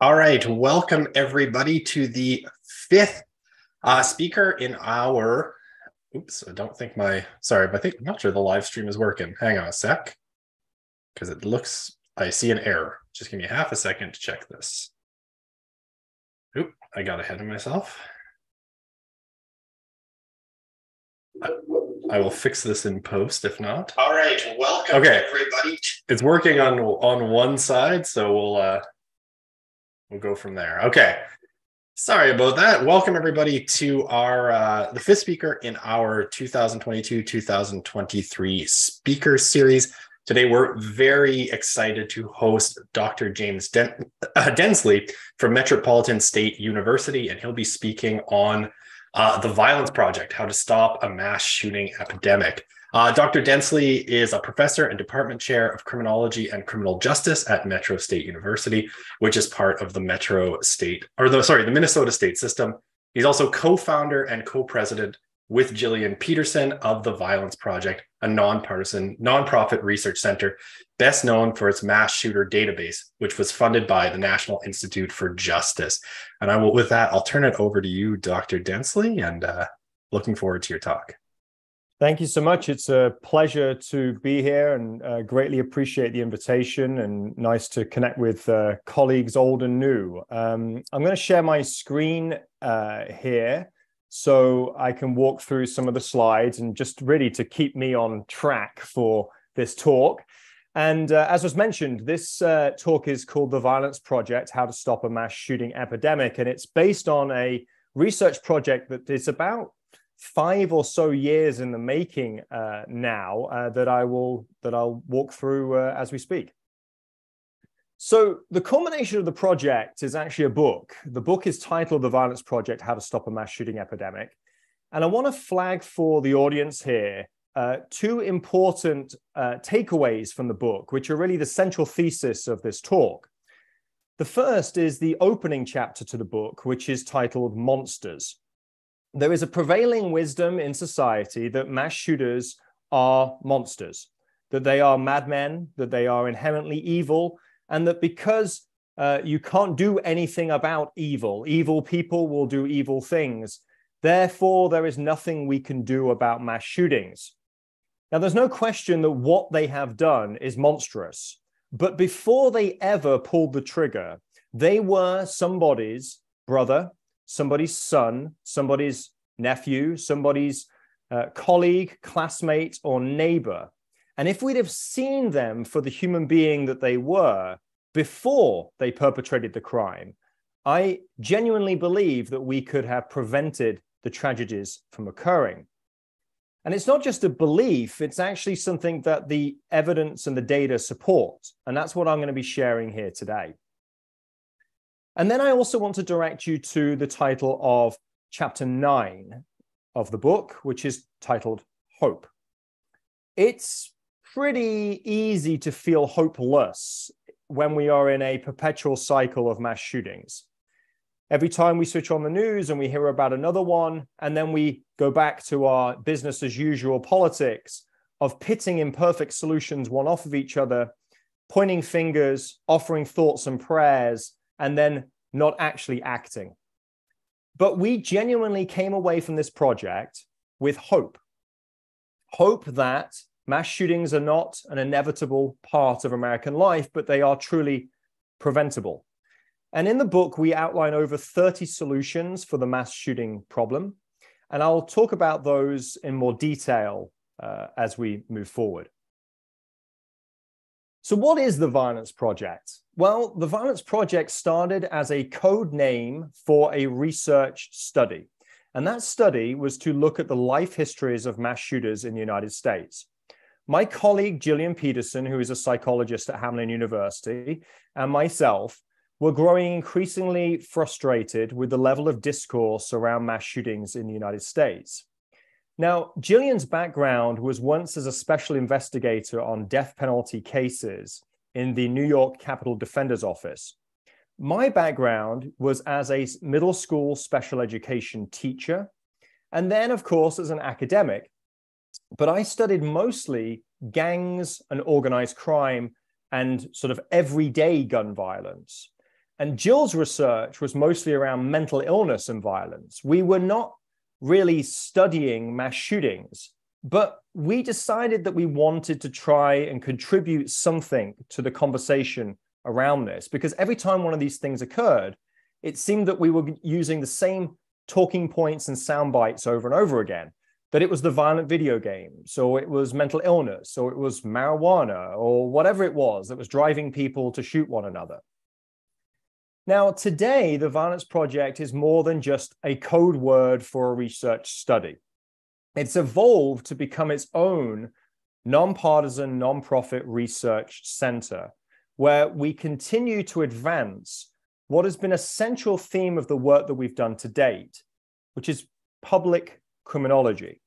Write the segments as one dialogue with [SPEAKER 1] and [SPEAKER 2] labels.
[SPEAKER 1] All right, welcome everybody to the fifth uh, speaker in our. Oops, I don't think my. Sorry, but I think I'm not sure the live stream is working. Hang on a sec, because it looks. I see an error. Just give me half a second to check this. Oop, I got ahead of myself. I, I will fix this in post if not. All right, welcome okay. everybody. It's working on on one side, so we'll uh we'll go from there. Okay. Sorry about that. Welcome everybody to our uh, the fifth speaker in our 2022-2023 speaker series. Today we're very excited to host Dr. James Den- uh, Densley from Metropolitan State University, and he'll be speaking on uh, the Violence Project: How to Stop a Mass Shooting Epidemic. Uh, Dr. Densley is a professor and department chair of criminology and criminal justice at Metro State University, which is part of the Metro State, or the sorry, the Minnesota State System. He's also co-founder and co-president with Jillian Peterson of the Violence Project, a nonpartisan nonprofit research center best known for its mass shooter database, which was funded by the National Institute for Justice. And I will, with that, I'll turn it over to you, Dr. Densley, and uh, looking forward to your talk.
[SPEAKER 2] Thank you so much. It's a pleasure to be here and uh, greatly appreciate the invitation and nice to connect with uh, colleagues old and new. Um, I'm going to share my screen uh, here so I can walk through some of the slides and just really to keep me on track for this talk. And uh, as was mentioned, this uh, talk is called The Violence Project How to Stop a Mass Shooting Epidemic. And it's based on a research project that is about five or so years in the making uh, now uh, that I will that I'll walk through uh, as we speak. So the culmination of the project is actually a book. The book is titled "The Violence Project: How to Stop a Mass Shooting Epidemic," and I want to flag for the audience here uh, two important uh, takeaways from the book, which are really the central thesis of this talk. The first is the opening chapter to the book, which is titled "Monsters." there is a prevailing wisdom in society that mass shooters are monsters, that they are madmen, that they are inherently evil, and that because uh, you can't do anything about evil, evil people will do evil things. Therefore, there is nothing we can do about mass shootings. Now, there's no question that what they have done is monstrous. But before they ever pulled the trigger, they were somebody's brother, somebody's son, somebody's nephew, somebody's uh, colleague, classmate, or neighbor. And if we'd have seen them for the human being that they were before they perpetrated the crime, I genuinely believe that we could have prevented the tragedies from occurring. And it's not just a belief, it's actually something that the evidence and the data support. And that's what I'm going to be sharing here today. And then I also want to direct you to the title of chapter nine of the book, which is titled Hope. It's pretty easy to feel hopeless when we are in a perpetual cycle of mass shootings. Every time we switch on the news and we hear about another one, and then we go back to our business as usual politics of pitting imperfect solutions one off of each other, pointing fingers, offering thoughts and prayers, and then not actually acting. But we genuinely came away from this project with hope hope that mass shootings are not an inevitable part of American life, but they are truly preventable. And in the book, we outline over 30 solutions for the mass shooting problem. And I'll talk about those in more detail uh, as we move forward. So, what is the Violence Project? Well, the Violence Project started as a code name for a research study. And that study was to look at the life histories of mass shooters in the United States. My colleague, Jillian Peterson, who is a psychologist at Hamline University, and myself were growing increasingly frustrated with the level of discourse around mass shootings in the United States. Now, Jillian's background was once as a special investigator on death penalty cases in the New York Capital Defender's Office. My background was as a middle school special education teacher, and then, of course, as an academic. But I studied mostly gangs and organized crime and sort of everyday gun violence. And Jill's research was mostly around mental illness and violence. We were not really studying mass shootings, but we decided that we wanted to try and contribute something to the conversation around this because every time one of these things occurred, it seemed that we were using the same talking points and sound bites over and over again. That it was the violent video games, or it was mental illness, or it was marijuana, or whatever it was that was driving people to shoot one another. Now, today, the Violence Project is more than just a code word for a research study. It's evolved to become its own nonpartisan, nonprofit research center, where we continue to advance what has been a central theme of the work that we've done to date, which is public criminology.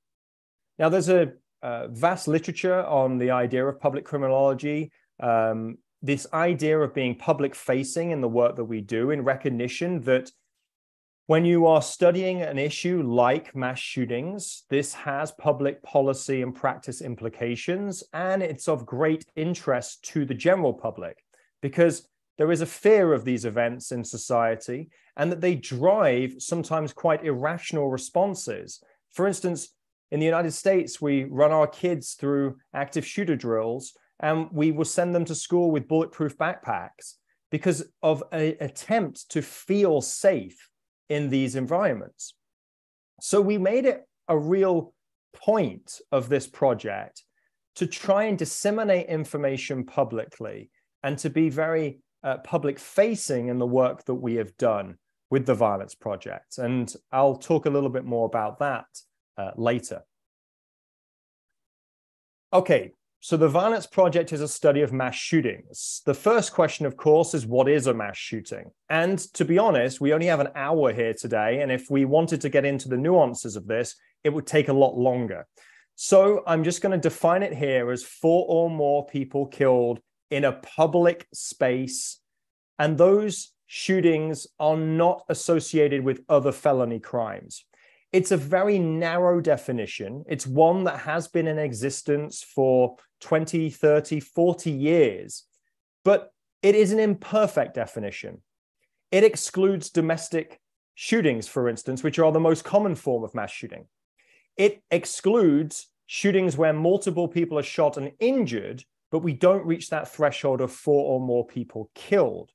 [SPEAKER 2] Now, there's a, a vast literature on the idea of public criminology. Um, this idea of being public facing in the work that we do in recognition that when you are studying an issue like mass shootings, this has public policy and practice implications, and it's of great interest to the general public because there is a fear of these events in society and that they drive sometimes quite irrational responses. For instance, in the United States, we run our kids through active shooter drills and we will send them to school with bulletproof backpacks because of an attempt to feel safe in these environments. So we made it a real point of this project to try and disseminate information publicly and to be very uh, public facing in the work that we have done with the Violence Project. And I'll talk a little bit more about that uh, later. Okay, so the Violence Project is a study of mass shootings. The first question, of course, is what is a mass shooting? And to be honest, we only have an hour here today. And if we wanted to get into the nuances of this, it would take a lot longer. So I'm just going to define it here as four or more people killed in a public space. And those shootings are not associated with other felony crimes. It's a very narrow definition. It's one that has been in existence for 20, 30, 40 years, but it is an imperfect definition. It excludes domestic shootings, for instance, which are the most common form of mass shooting. It excludes shootings where multiple people are shot and injured, but we don't reach that threshold of four or more people killed.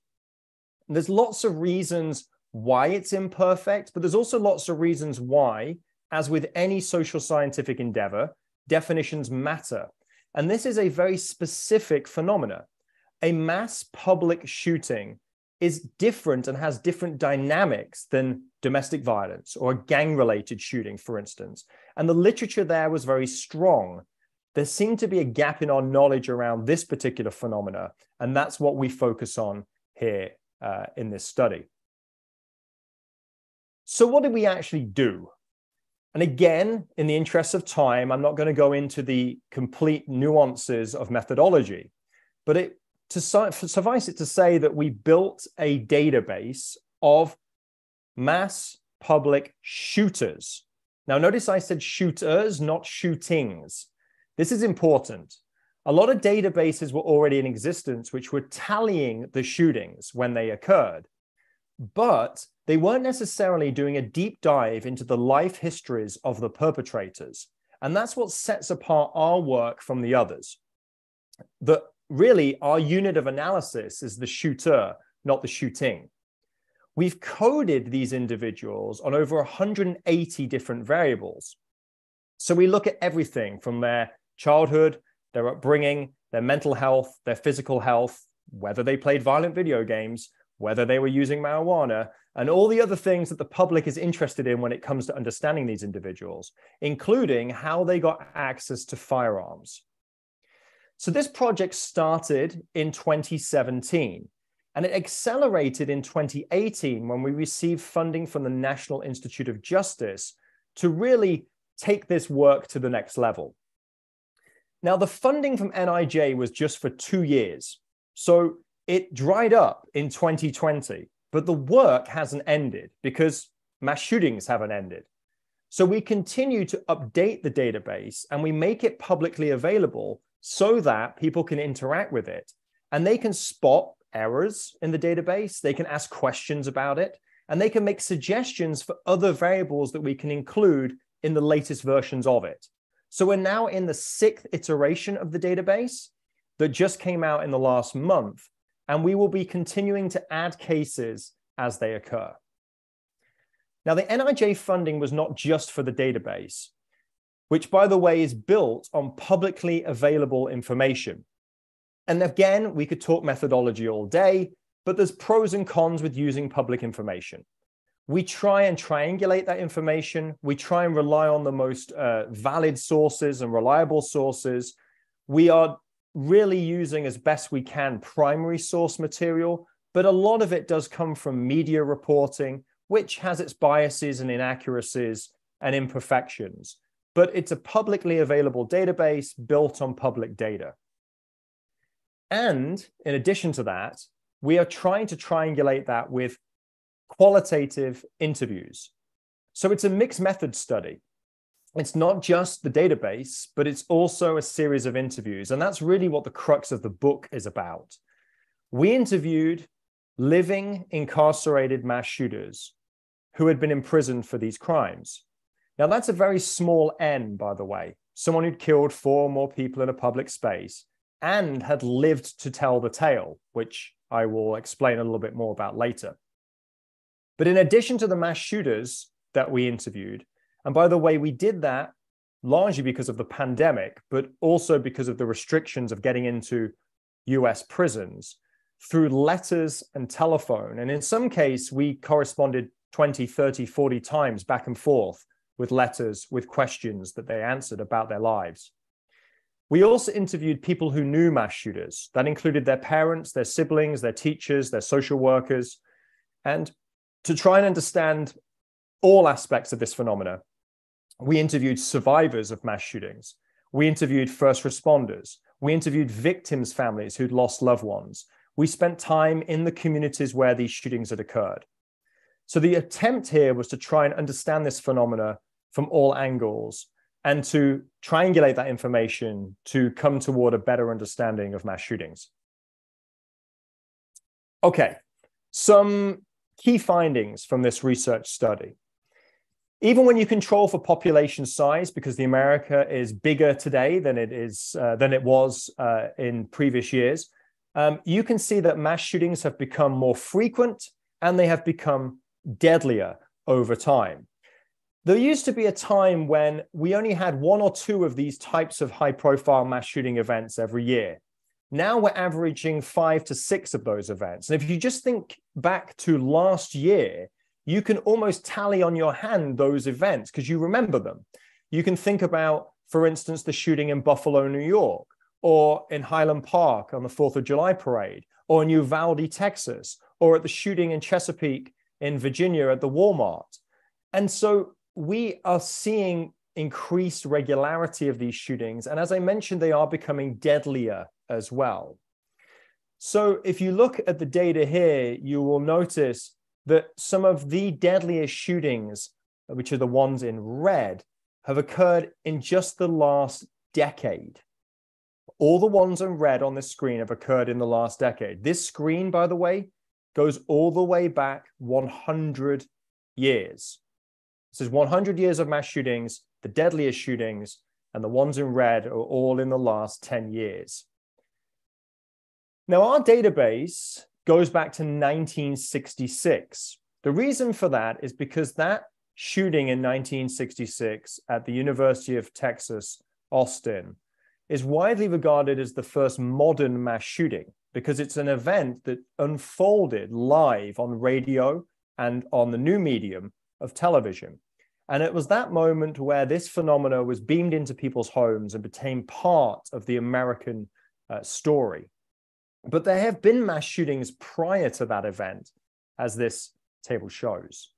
[SPEAKER 2] And there's lots of reasons why it's imperfect, but there's also lots of reasons why, as with any social scientific endeavor, definitions matter. And this is a very specific phenomena. A mass public shooting is different and has different dynamics than domestic violence or a gang related shooting, for instance. And the literature there was very strong. There seemed to be a gap in our knowledge around this particular phenomena. And that's what we focus on here uh, in this study. So, what did we actually do? And again, in the interest of time, I'm not going to go into the complete nuances of methodology, but it, to suffice it to say that we built a database of mass public shooters. Now, notice I said shooters, not shootings. This is important. A lot of databases were already in existence which were tallying the shootings when they occurred. But they weren't necessarily doing a deep dive into the life histories of the perpetrators. And that's what sets apart our work from the others. That really, our unit of analysis is the shooter, not the shooting. We've coded these individuals on over 180 different variables. So we look at everything from their childhood, their upbringing, their mental health, their physical health, whether they played violent video games, whether they were using marijuana, and all the other things that the public is interested in when it comes to understanding these individuals, including how they got access to firearms. So, this project started in 2017 and it accelerated in 2018 when we received funding from the National Institute of Justice to really take this work to the next level. Now, the funding from NIJ was just for two years. So, it dried up in 2020, but the work hasn't ended because mass shootings haven't ended. So we continue to update the database and we make it publicly available so that people can interact with it. and they can spot errors in the database. They can ask questions about it, and they can make suggestions for other variables that we can include in the latest versions of it. So we're now in the sixth iteration of the database that just came out in the last month, and we will be continuing to add cases as they occur. Now, the NIJ funding was not just for the database, which, by the way, is built on publicly available information. And again, we could talk methodology all day, but there's pros and cons with using public information. We try and triangulate that information. We try and rely on the most uh, valid sources and reliable sources. We are really using as best we can primary source material, but a lot of it does come from media reporting, which has its biases and inaccuracies and imperfections. But it's a publicly available database built on public data. And in addition to that, we are trying to triangulate that with qualitative interviews. So it's a mixed method study. It's not just the database, but it's also a series of interviews. And that's really what the crux of the book is about. We interviewed living incarcerated mass shooters who had been imprisoned for these crimes. Now, that's a very small n, by the way, someone who'd killed four or more people in a public space and had lived to tell the tale, which I will explain a little bit more about later. But in addition to the mass shooters that we interviewed, and by the way, we did that largely because of the pandemic, but also because of the restrictions of getting into US prisons through letters and telephone. And in some case, we corresponded 20, 30, 40 times back and forth with letters, with questions that they answered about their lives. We also interviewed people who knew mass shooters. That included their parents, their siblings, their teachers, their social workers. And to try and understand all aspects of this phenomena, we interviewed survivors of mass shootings. We interviewed first responders. We interviewed victims' families who'd lost loved ones. We spent time in the communities where these shootings had occurred. So the attempt here was to try and understand this phenomena from all angles and to triangulate that information to come toward a better understanding of mass shootings. Okay, some key findings from this research study. Even when you control for population size, because the America is bigger today than it is uh, than it was uh, in previous years, um, you can see that mass shootings have become more frequent and they have become deadlier over time. There used to be a time when we only had one or two of these types of high profile mass shooting events every year. Now we're averaging five to six of those events. And if you just think back to last year, you can almost tally on your hand those events because you remember them. You can think about, for instance, the shooting in Buffalo, New York, or in Highland Park on the 4th of July parade, or in Uvalde, Texas, or at the shooting in Chesapeake in Virginia at the Walmart. And so we are seeing increased regularity of these shootings. And as I mentioned, they are becoming deadlier as well. So if you look at the data here, you will notice that some of the deadliest shootings, which are the ones in red, have occurred in just the last decade. All the ones in red on this screen have occurred in the last decade. This screen, by the way, goes all the way back 100 years. This is 100 years of mass shootings, the deadliest shootings, and the ones in red are all in the last 10 years. Now, our database goes back to 1966. The reason for that is because that shooting in 1966 at the University of Texas, Austin, is widely regarded as the first modern mass shooting because it's an event that unfolded live on radio and on the new medium of television. And it was that moment where this phenomena was beamed into people's homes and became part of the American uh, story. But there have been mass shootings prior to that event, as this table shows.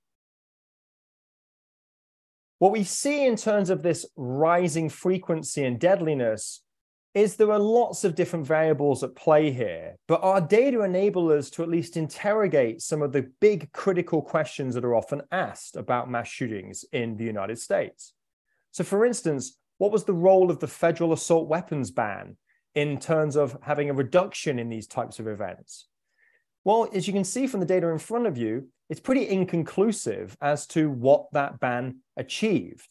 [SPEAKER 2] What we see in terms of this rising frequency and deadliness is there are lots of different variables at play here, but our data enable us to at least interrogate some of the big critical questions that are often asked about mass shootings in the United States. So, for instance, what was the role of the federal assault weapons ban in terms of having a reduction in these types of events? Well, as you can see from the data in front of you, it's pretty inconclusive as to what that ban achieved.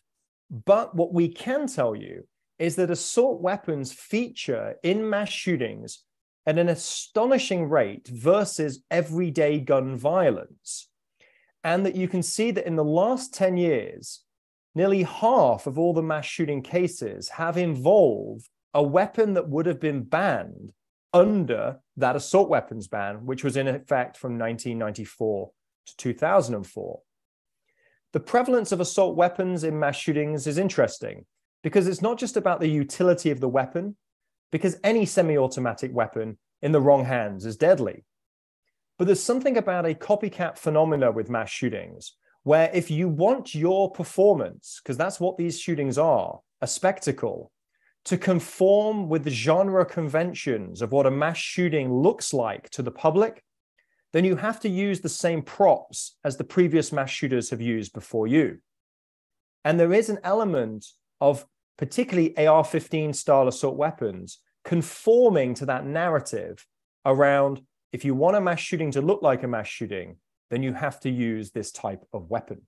[SPEAKER 2] But what we can tell you is that assault weapons feature in mass shootings at an astonishing rate versus everyday gun violence. And that you can see that in the last 10 years, nearly half of all the mass shooting cases have involved a weapon that would have been banned under that assault weapons ban, which was in effect from 1994 to 2004. The prevalence of assault weapons in mass shootings is interesting because it's not just about the utility of the weapon, because any semi automatic weapon in the wrong hands is deadly. But there's something about a copycat phenomena with mass shootings where if you want your performance, because that's what these shootings are, a spectacle, to conform with the genre conventions of what a mass shooting looks like to the public, then you have to use the same props as the previous mass shooters have used before you. And there is an element of particularly AR 15 style assault weapons conforming to that narrative around if you want a mass shooting to look like a mass shooting, then you have to use this type of weapon.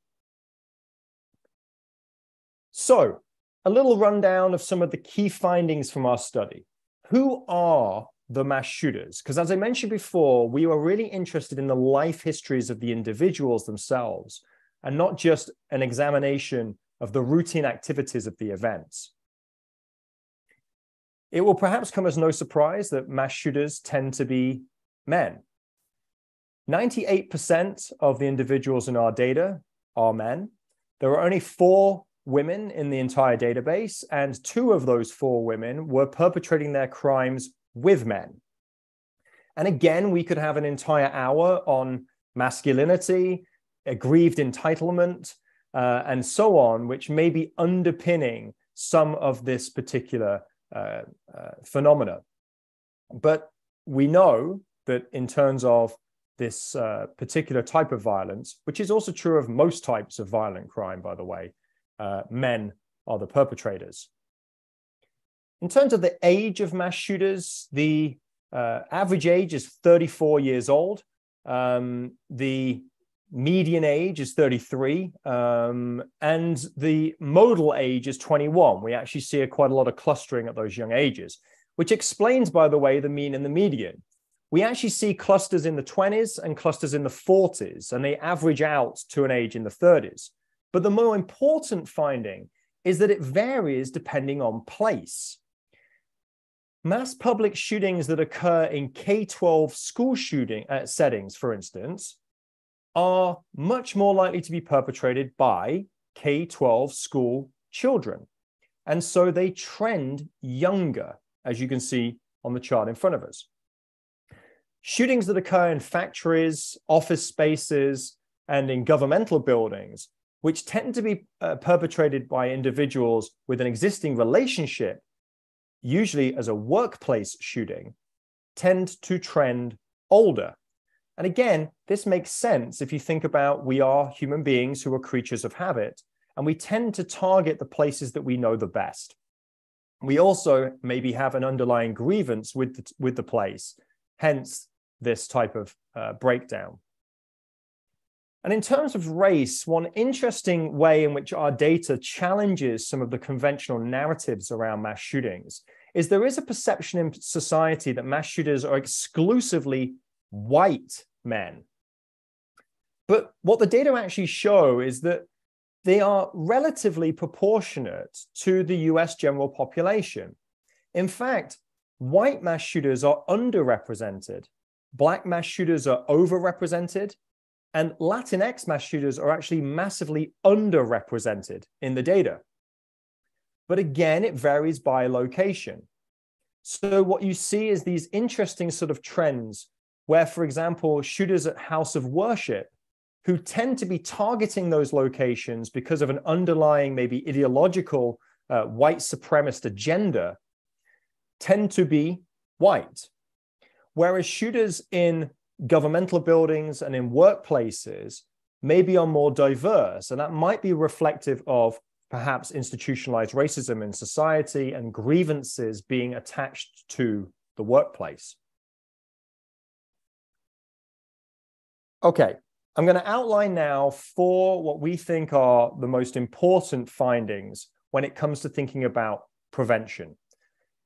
[SPEAKER 2] So, a little rundown of some of the key findings from our study. Who are the mass shooters? Because as I mentioned before, we were really interested in the life histories of the individuals themselves and not just an examination of the routine activities of the events. It will perhaps come as no surprise that mass shooters tend to be men. 98% of the individuals in our data are men. There are only four women in the entire database, and two of those four women were perpetrating their crimes with men. And again, we could have an entire hour on masculinity, aggrieved entitlement, uh, and so on, which may be underpinning some of this particular uh, uh, phenomena. But we know that in terms of this uh, particular type of violence, which is also true of most types of violent crime, by the way, uh, men are the perpetrators. In terms of the age of mass shooters, the uh, average age is 34 years old. Um, the median age is 33 um, and the modal age is 21 we actually see a, quite a lot of clustering at those young ages which explains by the way the mean and the median we actually see clusters in the 20s and clusters in the 40s and they average out to an age in the 30s but the more important finding is that it varies depending on place mass public shootings that occur in k-12 school shooting uh, settings for instance are much more likely to be perpetrated by K 12 school children. And so they trend younger, as you can see on the chart in front of us. Shootings that occur in factories, office spaces, and in governmental buildings, which tend to be uh, perpetrated by individuals with an existing relationship, usually as a workplace shooting, tend to trend older. And again, this makes sense if you think about we are human beings who are creatures of habit, and we tend to target the places that we know the best. We also maybe have an underlying grievance with the, with the place, hence this type of uh, breakdown. And in terms of race, one interesting way in which our data challenges some of the conventional narratives around mass shootings is there is a perception in society that mass shooters are exclusively white men. But what the data actually show is that they are relatively proportionate to the US general population. In fact, white mass shooters are underrepresented, black mass shooters are overrepresented, and Latinx mass shooters are actually massively underrepresented in the data. But again, it varies by location. So, what you see is these interesting sort of trends where, for example, shooters at house of worship who tend to be targeting those locations because of an underlying, maybe ideological uh, white supremacist agenda tend to be white. Whereas shooters in governmental buildings and in workplaces maybe are more diverse. And that might be reflective of perhaps institutionalized racism in society and grievances being attached to the workplace. Okay, I'm going to outline now four what we think are the most important findings when it comes to thinking about prevention.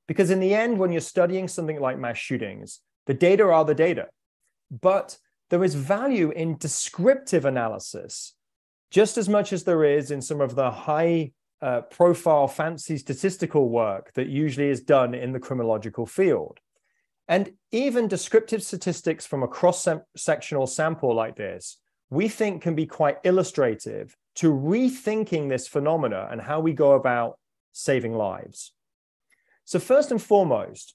[SPEAKER 2] Because in the end, when you're studying something like mass shootings, the data are the data. But there is value in descriptive analysis just as much as there is in some of the high uh, profile fancy statistical work that usually is done in the criminological field. And even descriptive statistics from a cross sectional sample like this, we think can be quite illustrative to rethinking this phenomena and how we go about saving lives. So, first and foremost,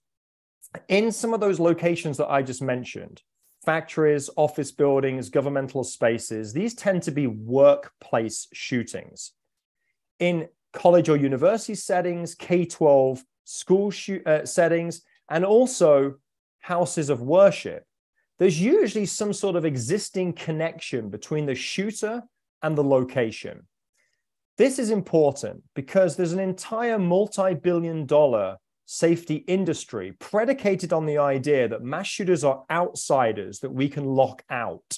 [SPEAKER 2] in some of those locations that I just mentioned, factories, office buildings, governmental spaces, these tend to be workplace shootings. In college or university settings, K 12 school shoot, uh, settings, and also houses of worship, there's usually some sort of existing connection between the shooter and the location. This is important because there's an entire multi billion dollar safety industry predicated on the idea that mass shooters are outsiders that we can lock out.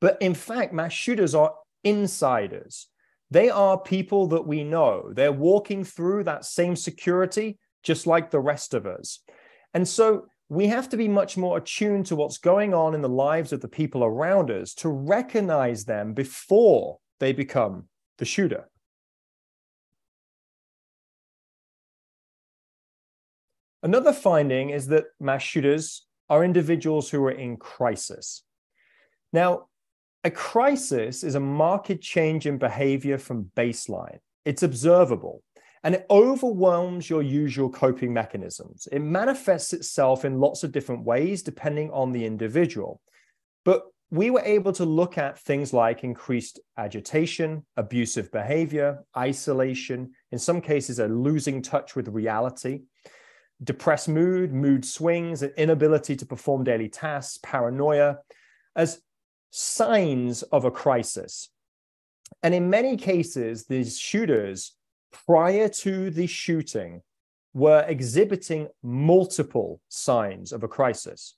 [SPEAKER 2] But in fact, mass shooters are insiders. They are people that we know. They're walking through that same security just like the rest of us. And so we have to be much more attuned to what's going on in the lives of the people around us to recognize them before they become the shooter. Another finding is that mass shooters are individuals who are in crisis. Now, a crisis is a marked change in behavior from baseline. It's observable and it overwhelms your usual coping mechanisms. It manifests itself in lots of different ways depending on the individual. But we were able to look at things like increased agitation, abusive behavior, isolation, in some cases, a losing touch with reality depressed mood, mood swings, an inability to perform daily tasks, paranoia, as signs of a crisis. And in many cases, these shooters, prior to the shooting, were exhibiting multiple signs of a crisis,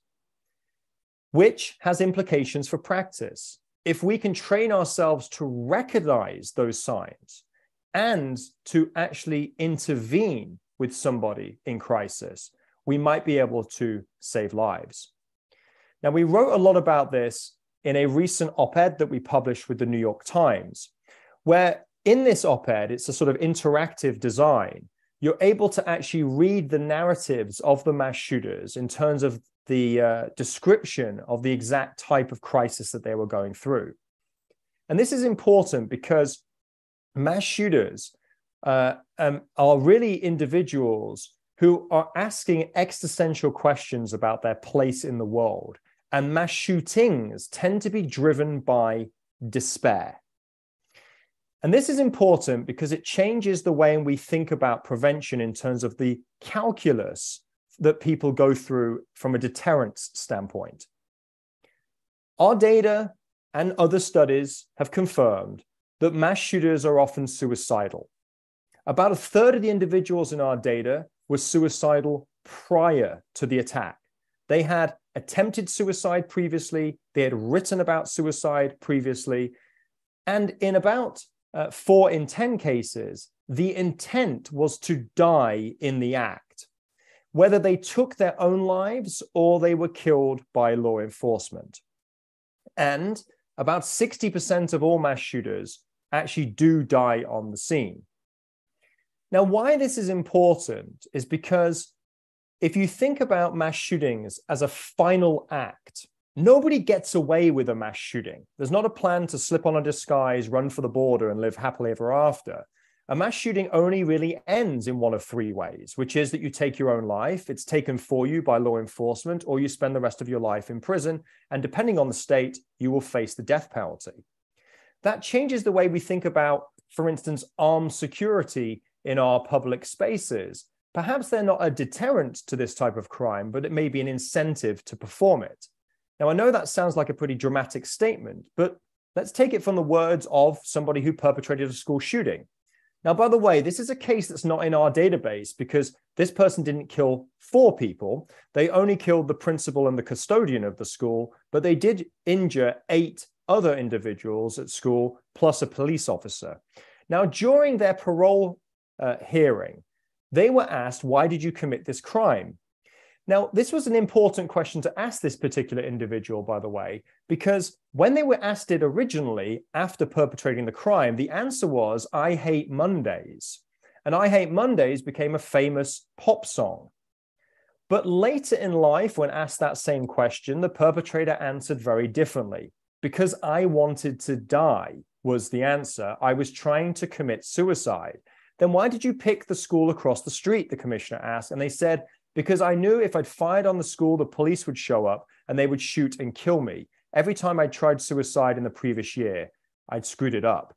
[SPEAKER 2] which has implications for practice. If we can train ourselves to recognize those signs and to actually intervene with somebody in crisis, we might be able to save lives. Now, we wrote a lot about this in a recent op ed that we published with the New York Times, where in this op ed, it's a sort of interactive design. You're able to actually read the narratives of the mass shooters in terms of the uh, description of the exact type of crisis that they were going through. And this is important because mass shooters uh, um, are really individuals who are asking existential questions about their place in the world. And mass shootings tend to be driven by despair. And this is important because it changes the way we think about prevention in terms of the calculus that people go through from a deterrence standpoint. Our data and other studies have confirmed that mass shooters are often suicidal. About a third of the individuals in our data were suicidal prior to the attack. They had attempted suicide previously, they had written about suicide previously, and in about uh, four in 10 cases, the intent was to die in the act, whether they took their own lives or they were killed by law enforcement. And about 60% of all mass shooters actually do die on the scene. Now, why this is important is because if you think about mass shootings as a final act, nobody gets away with a mass shooting. There's not a plan to slip on a disguise, run for the border, and live happily ever after. A mass shooting only really ends in one of three ways, which is that you take your own life, it's taken for you by law enforcement, or you spend the rest of your life in prison. And depending on the state, you will face the death penalty. That changes the way we think about, for instance, armed security in our public spaces. Perhaps they're not a deterrent to this type of crime, but it may be an incentive to perform it. Now, I know that sounds like a pretty dramatic statement, but let's take it from the words of somebody who perpetrated a school shooting. Now, by the way, this is a case that's not in our database because this person didn't kill four people. They only killed the principal and the custodian of the school, but they did injure eight other individuals at school, plus a police officer. Now, during their parole uh, hearing, they were asked, Why did you commit this crime? Now, this was an important question to ask this particular individual, by the way, because when they were asked it originally after perpetrating the crime, the answer was, I hate Mondays. And I Hate Mondays became a famous pop song. But later in life, when asked that same question, the perpetrator answered very differently. Because I wanted to die was the answer. I was trying to commit suicide. Then why did you pick the school across the street? The commissioner asked. And they said, because I knew if I'd fired on the school, the police would show up and they would shoot and kill me. Every time I tried suicide in the previous year, I'd screwed it up.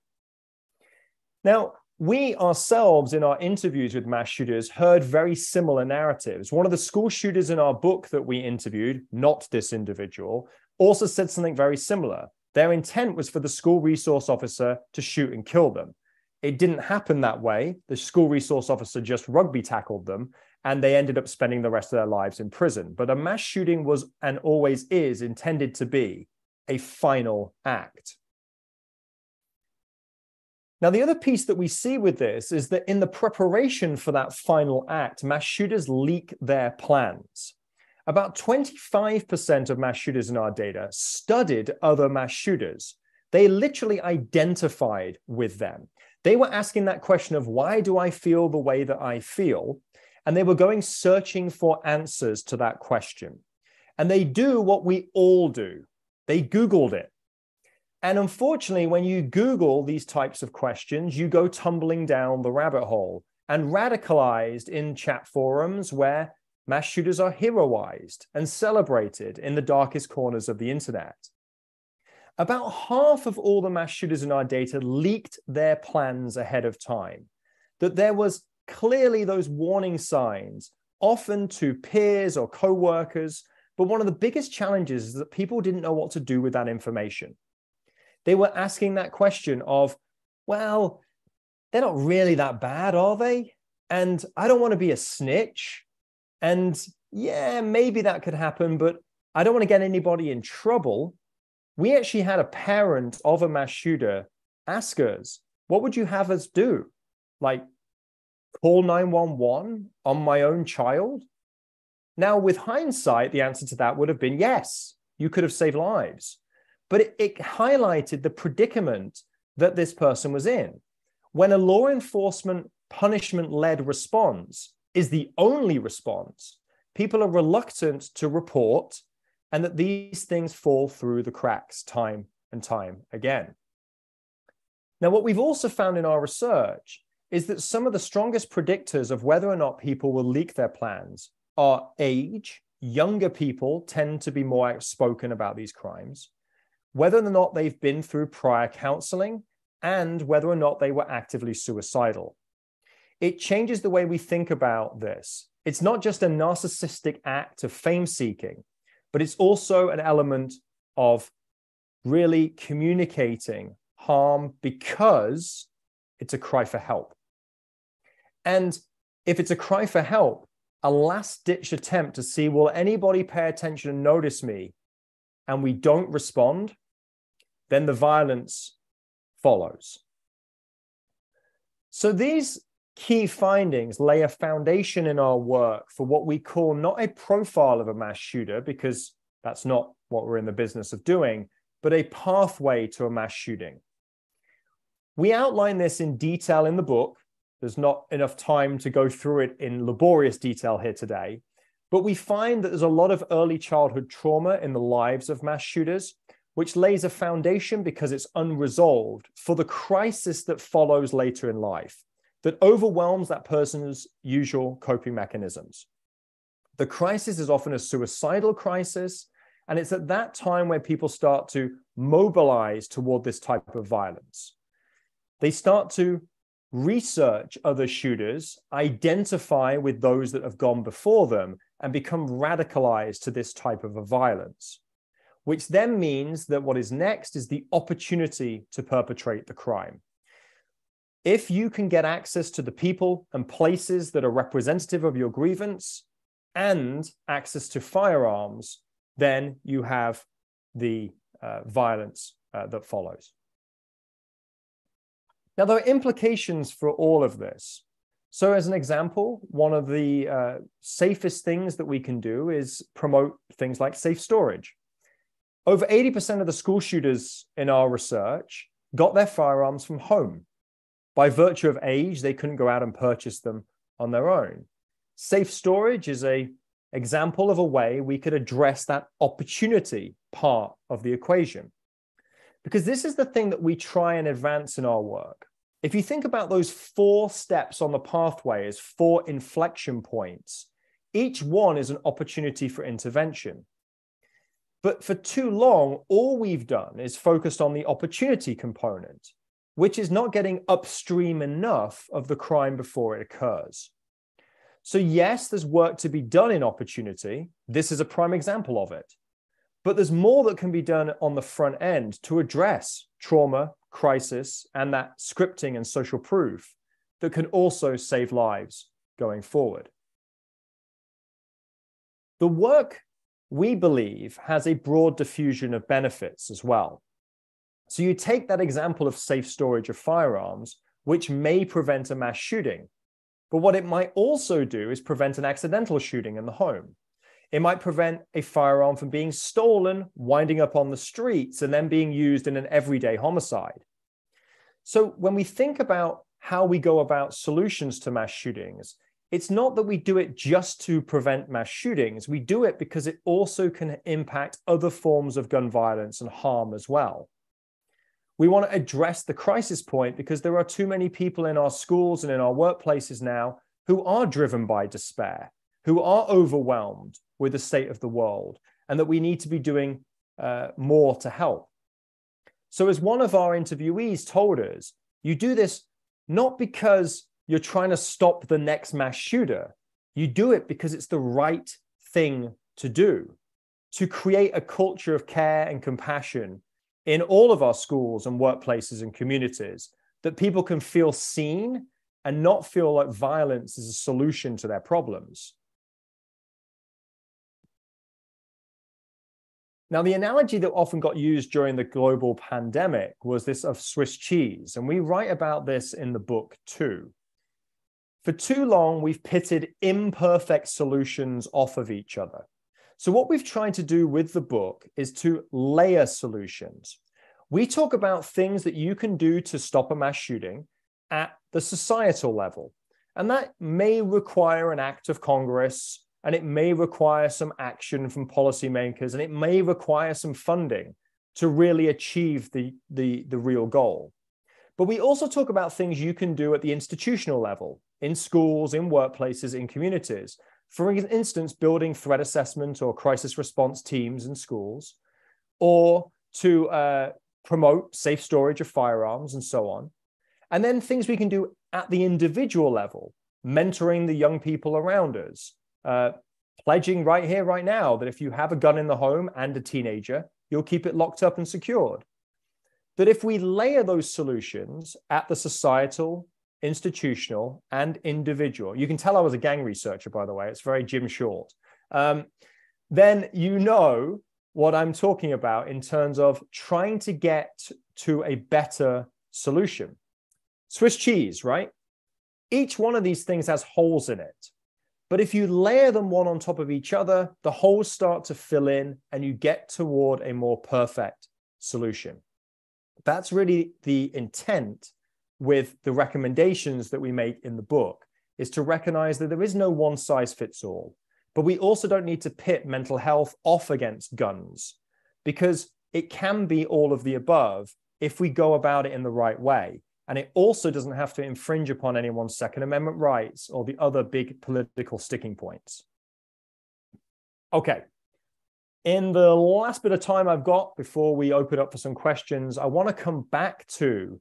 [SPEAKER 2] Now, we ourselves, in our interviews with mass shooters, heard very similar narratives. One of the school shooters in our book that we interviewed, not this individual, also said something very similar. Their intent was for the school resource officer to shoot and kill them. It didn't happen that way. The school resource officer just rugby tackled them, and they ended up spending the rest of their lives in prison. But a mass shooting was and always is intended to be a final act. Now, the other piece that we see with this is that in the preparation for that final act, mass shooters leak their plans. About 25% of mass shooters in our data studied other mass shooters. They literally identified with them. They were asking that question of why do I feel the way that I feel? And they were going searching for answers to that question. And they do what we all do they Googled it. And unfortunately, when you Google these types of questions, you go tumbling down the rabbit hole and radicalized in chat forums where mass shooters are heroized and celebrated in the darkest corners of the internet. About half of all the mass shooters in our data leaked their plans ahead of time. That there was clearly those warning signs, often to peers or co workers. But one of the biggest challenges is that people didn't know what to do with that information. They were asking that question of, well, they're not really that bad, are they? And I don't want to be a snitch. And yeah, maybe that could happen, but I don't want to get anybody in trouble. We actually had a parent of a mass shooter ask us, what would you have us do? Like, call 911 on my own child? Now, with hindsight, the answer to that would have been yes, you could have saved lives. But it, it highlighted the predicament that this person was in. When a law enforcement punishment led response is the only response, people are reluctant to report, and that these things fall through the cracks time and time again. Now, what we've also found in our research is that some of the strongest predictors of whether or not people will leak their plans are age. Younger people tend to be more outspoken about these crimes, whether or not they've been through prior counseling, and whether or not they were actively suicidal. It changes the way we think about this. It's not just a narcissistic act of fame seeking, but it's also an element of really communicating harm because it's a cry for help. And if it's a cry for help, a last ditch attempt to see, will anybody pay attention and notice me? And we don't respond, then the violence follows. So these key findings lay a foundation in our work for what we call not a profile of a mass shooter, because that's not what we're in the business of doing, but a pathway to a mass shooting. We outline this in detail in the book, there's not enough time to go through it in laborious detail here today. But we find that there's a lot of early childhood trauma in the lives of mass shooters, which lays a foundation because it's unresolved for the crisis that follows later in life that overwhelms that person's usual coping mechanisms. The crisis is often a suicidal crisis, and it's at that time where people start to mobilize toward this type of violence. They start to research other shooters, identify with those that have gone before them, and become radicalized to this type of a violence, which then means that what is next is the opportunity to perpetrate the crime. If you can get access to the people and places that are representative of your grievance and access to firearms, then you have the uh, violence uh, that follows. Now, there are implications for all of this. So, as an example, one of the uh, safest things that we can do is promote things like safe storage. Over 80% of the school shooters in our research got their firearms from home. By virtue of age, they couldn't go out and purchase them on their own. Safe storage is a example of a way we could address that opportunity part of the equation. Because this is the thing that we try and advance in our work. If you think about those four steps on the pathway as four inflection points, each one is an opportunity for intervention. But for too long, all we've done is focused on the opportunity component, which is not getting upstream enough of the crime before it occurs. So, yes, there's work to be done in opportunity. This is a prime example of it. But there's more that can be done on the front end to address trauma, crisis, and that scripting and social proof that can also save lives going forward. The work we believe has a broad diffusion of benefits as well. So you take that example of safe storage of firearms, which may prevent a mass shooting. But what it might also do is prevent an accidental shooting in the home. It might prevent a firearm from being stolen, winding up on the streets, and then being used in an everyday homicide. So when we think about how we go about solutions to mass shootings, it's not that we do it just to prevent mass shootings. We do it because it also can impact other forms of gun violence and harm as well. We want to address the crisis point because there are too many people in our schools and in our workplaces now who are driven by despair, who are overwhelmed with the state of the world, and that we need to be doing uh, more to help. So, as one of our interviewees told us, you do this not because you're trying to stop the next mass shooter. You do it because it's the right thing to do to create a culture of care and compassion in all of our schools and workplaces and communities that people can feel seen and not feel like violence is a solution to their problems. Now, the analogy that often got used during the global pandemic was this of Swiss cheese. And we write about this in the book too. For too long, we've pitted imperfect solutions off of each other. So, what we've tried to do with the book is to layer solutions. We talk about things that you can do to stop a mass shooting at the societal level. And that may require an act of Congress, and it may require some action from policymakers, and it may require some funding to really achieve the, the, the real goal. But we also talk about things you can do at the institutional level in schools, in workplaces, in communities. For instance, building threat assessment or crisis response teams in schools, or to uh, promote safe storage of firearms and so on. And then things we can do at the individual level, mentoring the young people around us, uh, pledging right here, right now, that if you have a gun in the home and a teenager, you'll keep it locked up and secured. That if we layer those solutions at the societal, institutional, and individual. You can tell I was a gang researcher, by the way. It's very Jim Short. Um, then you know what I'm talking about in terms of trying to get to a better solution. Swiss cheese, right? Each one of these things has holes in it. But if you layer them one on top of each other, the holes start to fill in and you get toward a more perfect solution. That's really the intent with the recommendations that we make in the book is to recognize that there is no one size fits all. But we also don't need to pit mental health off against guns because it can be all of the above if we go about it in the right way. And it also doesn't have to infringe upon anyone's Second Amendment rights or the other big political sticking points. Okay. In the last bit of time I've got before we open up for some questions, I want to come back to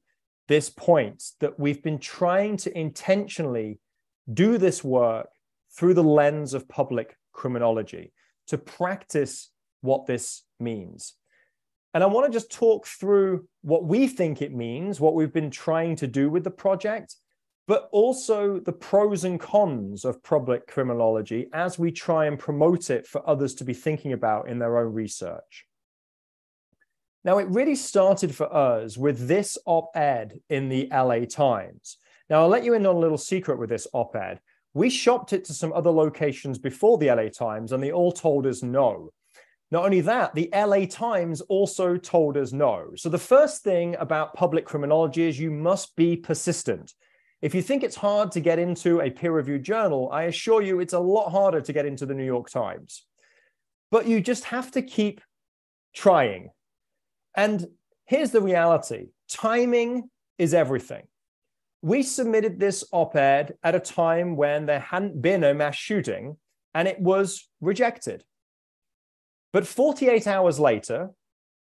[SPEAKER 2] this point that we've been trying to intentionally do this work through the lens of public criminology to practice what this means. And I want to just talk through what we think it means, what we've been trying to do with the project, but also the pros and cons of public criminology as we try and promote it for others to be thinking about in their own research. Now, it really started for us with this op ed in the LA Times. Now, I'll let you in on a little secret with this op ed. We shopped it to some other locations before the LA Times, and they all told us no. Not only that, the LA Times also told us no. So, the first thing about public criminology is you must be persistent. If you think it's hard to get into a peer reviewed journal, I assure you it's a lot harder to get into the New York Times. But you just have to keep trying. And here's the reality timing is everything. We submitted this op ed at a time when there hadn't been a mass shooting and it was rejected. But 48 hours later,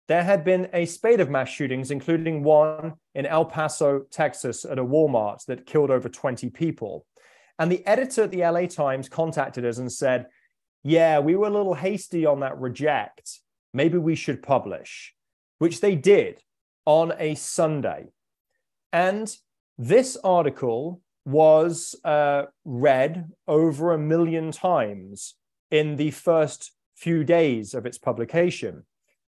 [SPEAKER 2] there had been a spate of mass shootings, including one in El Paso, Texas, at a Walmart that killed over 20 people. And the editor at the LA Times contacted us and said, Yeah, we were a little hasty on that reject. Maybe we should publish, which they did on a Sunday. And this article was uh, read over a million times in the first few days of its publication.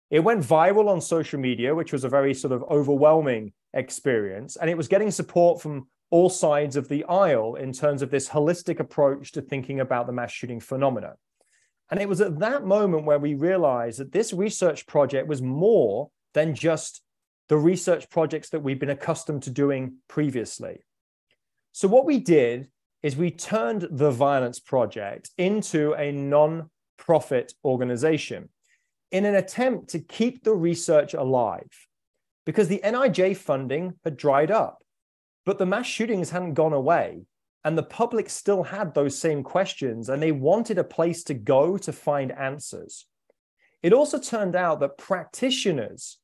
[SPEAKER 2] It went viral on social media, which was a very sort of overwhelming experience, and it was getting support from all sides of the aisle in terms of this holistic approach to thinking about the mass shooting phenomena. And it was at that moment where we realized that this research project was more than just the research projects that we've been accustomed to doing previously. So, what we did is we turned the Violence Project into a non profit organization in an attempt to keep the research alive because the NIJ funding had dried up, but the mass shootings hadn't gone away. And the public still had those same questions, and they wanted a place to go to find answers. It also turned out that practitioners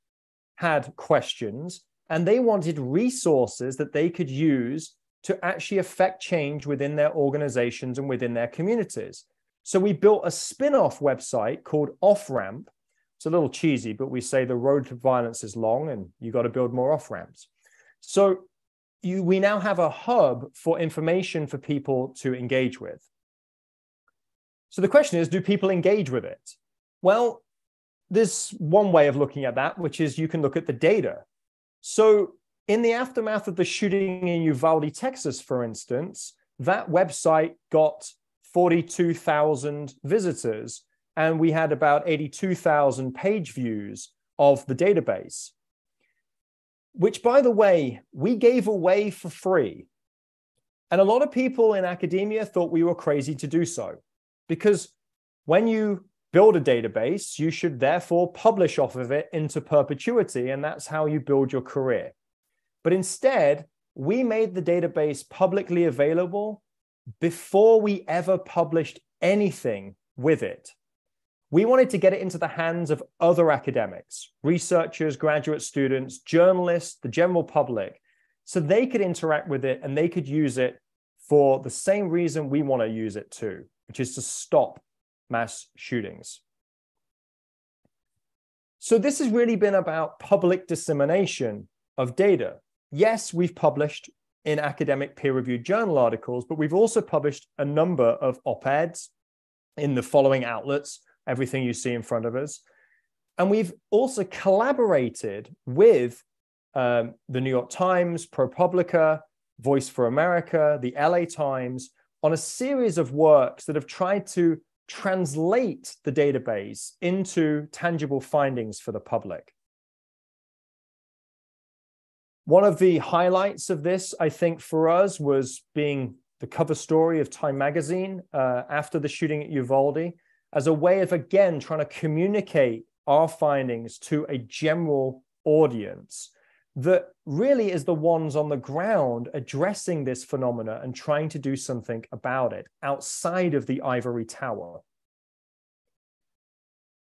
[SPEAKER 2] had questions and they wanted resources that they could use to actually affect change within their organizations and within their communities. So we built a spin off website called Off Ramp. It's a little cheesy, but we say the road to violence is long and you got to build more off ramps. So you, we now have a hub for information for people to engage with. So the question is do people engage with it? Well, there's one way of looking at that, which is you can look at the data. So, in the aftermath of the shooting in Uvalde, Texas, for instance, that website got 42,000 visitors, and we had about 82,000 page views of the database, which, by the way, we gave away for free. And a lot of people in academia thought we were crazy to do so because when you build a database, you should therefore publish off of it into perpetuity, and that's how you build your career. But instead, we made the database publicly available before we ever published anything with it. We wanted to get it into the hands of other academics, researchers, graduate students, journalists, the general public, so they could interact with it and they could use it for the same reason we want to use it too, which is to stop mass shootings. So this has really been about public dissemination of data. Yes, we've published in academic peer-reviewed journal articles, but we've also published a number of op-eds in the following outlets, everything you see in front of us. And we've also collaborated with um, the New York Times, ProPublica, Voice for America, the LA Times, on a series of works that have tried to translate the database into tangible findings for the public. One of the highlights of this, I think, for us was being the cover story of Time magazine uh, after the shooting at Uvalde as a way of, again, trying to communicate our findings to a general audience that really is the ones on the ground addressing this phenomena and trying to do something about it outside of the ivory tower.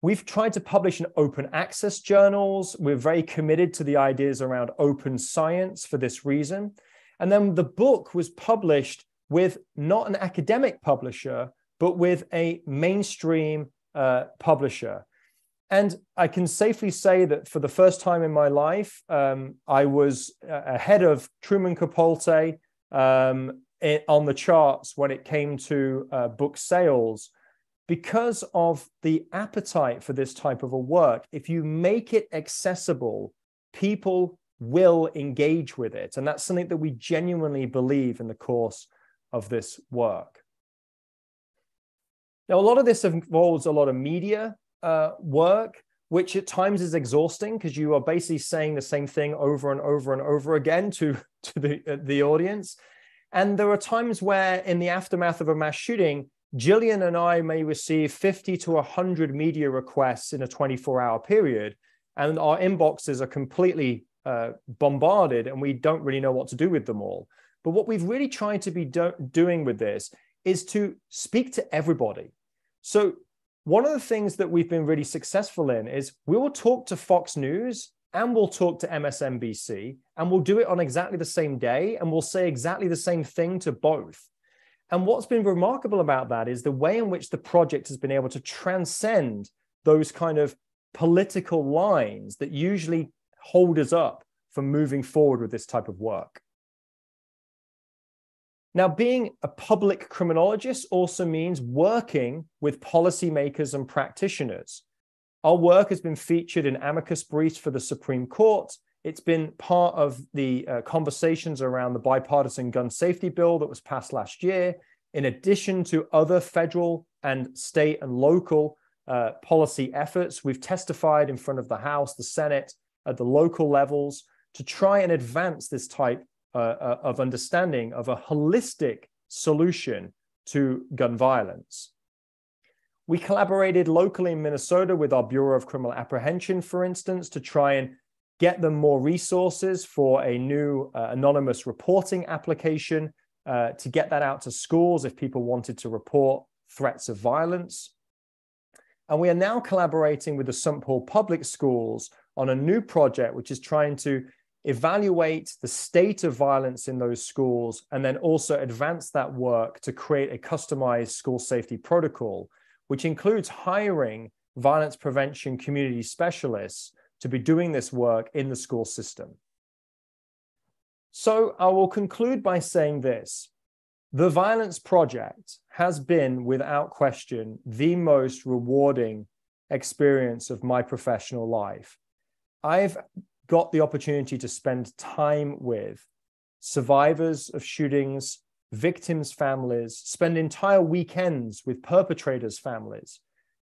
[SPEAKER 2] We've tried to publish in open access journals. We're very committed to the ideas around open science for this reason. And then the book was published with not an academic publisher, but with a mainstream uh, publisher. And I can safely say that for the first time in my life, um, I was ahead of Truman Capote um, on the charts when it came to uh, book sales because of the appetite for this type of a work. If you make it accessible, people will engage with it. And that's something that we genuinely believe in the course of this work. Now, a lot of this involves a lot of media uh, work, which at times is exhausting because you are basically saying the same thing over and over and over again to, to the, uh, the audience. And there are times where, in the aftermath of a mass shooting, Jillian and I may receive 50 to 100 media requests in a 24 hour period, and our inboxes are completely uh, bombarded, and we don't really know what to do with them all. But what we've really tried to be do- doing with this is to speak to everybody. So, one of the things that we've been really successful in is we will talk to Fox News and we'll talk to MSNBC and we'll do it on exactly the same day and we'll say exactly the same thing to both. And what's been remarkable about that is the way in which the project has been able to transcend those kind of political lines that usually hold us up from moving forward with this type of work. Now, being a public criminologist also means working with policymakers and practitioners. Our work has been featured in amicus briefs for the Supreme Court. It's been part of the uh, conversations around the bipartisan gun safety bill that was passed last year, in addition to other federal and state and local uh, policy efforts. We've testified in front of the House, the Senate, at the local levels to try and advance this type uh, uh, of understanding of a holistic solution to gun violence. We collaborated locally in Minnesota with our Bureau of Criminal Apprehension, for instance, to try and get them more resources for a new uh, anonymous reporting application uh, to get that out to schools if people wanted to report threats of violence. And we are now collaborating with the St. Paul Public Schools on a new project, which is trying to evaluate the state of violence in those schools, and then also advance that work to create a customized school safety protocol, which includes hiring violence prevention community specialists to be doing this work in the school system. So I will conclude by saying this. The Violence Project has been, without question, the most rewarding experience of my professional life. I've got the opportunity to spend time with survivors of shootings, victims' families, spend entire weekends with perpetrators' families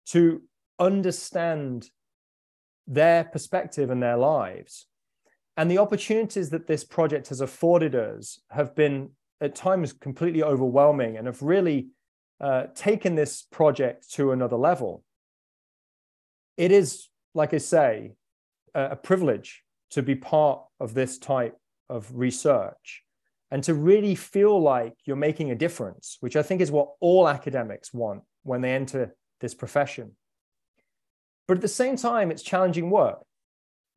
[SPEAKER 2] to understand their perspective and their lives. And the opportunities that this project has afforded us have been at times completely overwhelming and have really uh, taken this project to another level. It is, like I say, a privilege to be part of this type of research and to really feel like you're making a difference, which I think is what all academics want when they enter this profession. But at the same time, it's challenging work.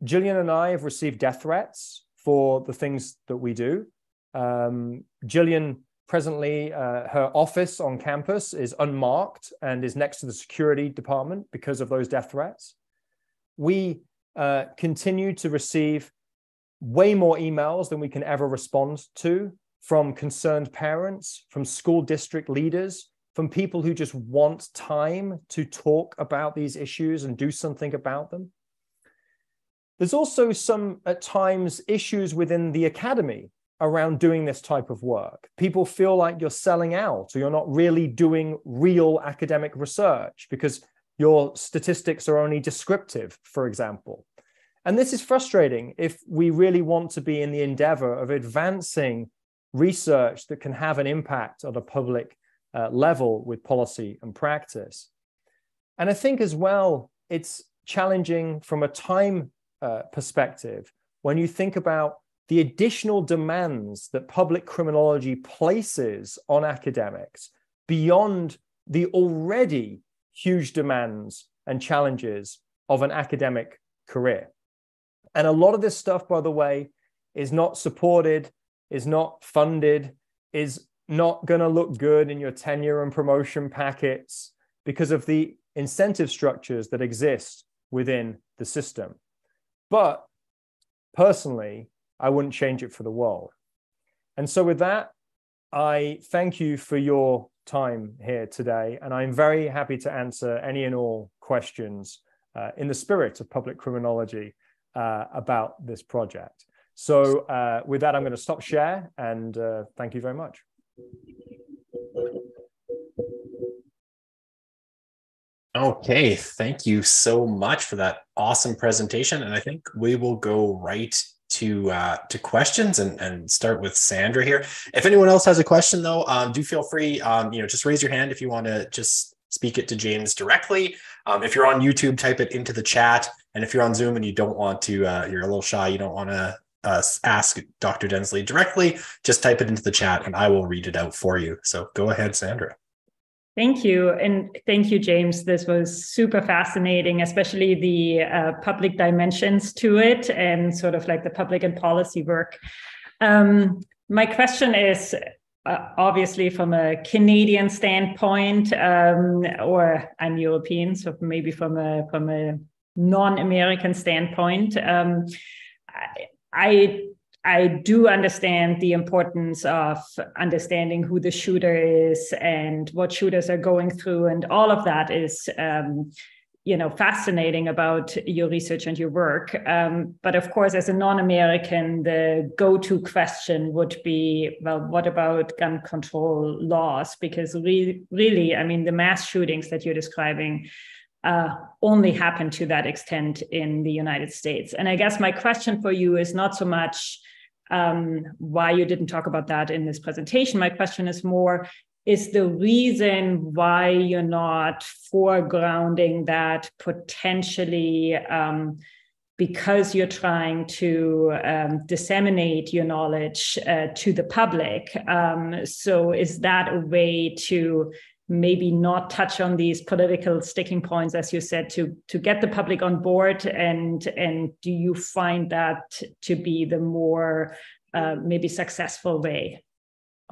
[SPEAKER 2] Jillian and I have received death threats for the things that we do. Um, presently, uh, her office on campus is unmarked and is next to the security department because of those death threats. We uh, continue to receive way more emails than we can ever respond to from concerned parents, from school district leaders, from people who just want time to talk about these issues and do something about them. There's also some, at times, issues within the academy around doing this type of work. People feel like you're selling out or you're not really doing real academic research because your statistics are only descriptive, for example. And this is frustrating if we really want to be in the endeavor of advancing research that can have an impact on a public uh, level with policy and practice. And I think as well, it's challenging from a time uh, perspective when you think about the additional demands that public criminology places on academics beyond the already huge demands and challenges of an academic career. And a lot of this stuff, by the way, is not supported, is not funded, is not going to look good in your tenure and promotion packets because of the incentive structures that exist within the system. But personally, I wouldn't change it for the world. And so, with that, I thank you for your time here today. And I'm very happy to answer any and all questions uh, in the spirit of public criminology uh, about this project. So, uh, with that, I'm going to stop share and uh, thank you very much.
[SPEAKER 1] Okay, thank you so much for that awesome presentation. And I think we will go right to uh, to questions and, and start with Sandra here. If anyone else has a question though, um, do feel free, um, you know, just raise your hand if you want to just speak it to James directly. Um, if you're on YouTube, type it into the chat. And if you're on Zoom and you don't want to, uh, you're a little shy, you don't want to uh, ask Dr. Densley directly, just type it into the chat and I will read it out for you. So go ahead, Sandra.
[SPEAKER 3] Thank you. And thank you, James. This was super fascinating, especially the uh, public dimensions to it and sort of like the public and policy work. Um, my question is uh, obviously from a Canadian standpoint, um, or I'm European, so maybe from a from a non-American standpoint. Um, I, I I do understand the importance of understanding who the shooter is and what shooters are going through, and all of that is, um, you know, fascinating about your research and your work. Um, but of course, as a non-American, the go-to question would be, well, what about gun control laws? Because re- really, I mean, the mass shootings that you're describing uh, only happen to that extent in the United States. And I guess my question for you is not so much um, why you didn't talk about that in this presentation. My question is more is the reason why you're not foregrounding that potentially um, because you're trying to um, disseminate your knowledge uh, to the public. Um, so, is that a way to maybe not touch on these political sticking points as you said to to get the public on board? And and do you find that to be the more uh, maybe successful way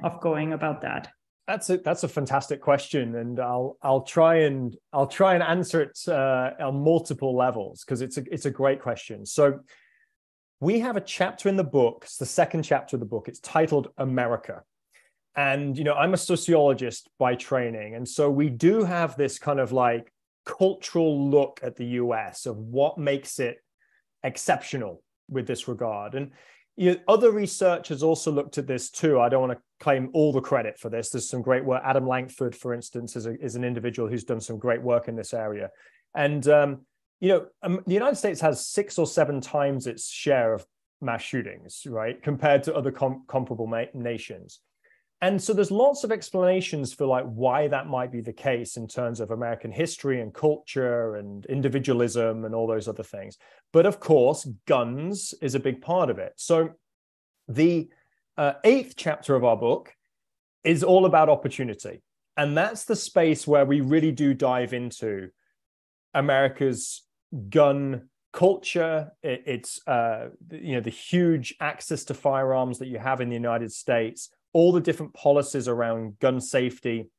[SPEAKER 3] of going about that?
[SPEAKER 2] That's a that's a fantastic question and i'll i'll try and i'll try and answer it uh, on multiple levels because it's a it's a great question. So we have a chapter in the book it's the second chapter of the book it's titled america and you know i'm a sociologist by training. And so we do have this kind of like cultural look at the us of what makes it exceptional with this regard. And you know, other researchers also looked at this too. I don't want to claim all the credit for this. There's some great work. Adam lankford for instance is, a, is an individual who's done some great work in this area. And um, you know um, the united states has six or seven times its share of mass shootings right compared to other com- comparable ma- nations and so there's lots of explanations for like why that might be the case in terms of american history and culture and individualism and all those other things. But of course guns is a big part of it. So the uh, eighth chapter of our book is all about opportunity. And that's the space where we really do dive into america's gun culture. It's uh, you know the huge access to firearms that you have in the united states all the different policies around gun safety,